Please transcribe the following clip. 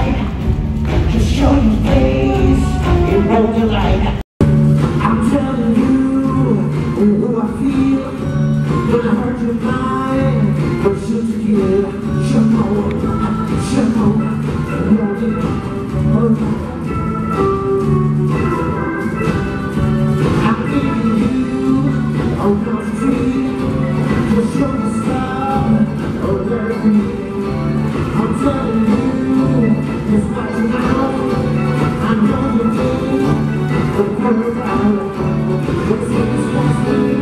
light Just show your face It won't the light I'm telling you Who I feel Gonna hurt your mind But shoot you Shampoo Shampoo Hold it Hold it I'm giving you A love tree. Just show your the world is just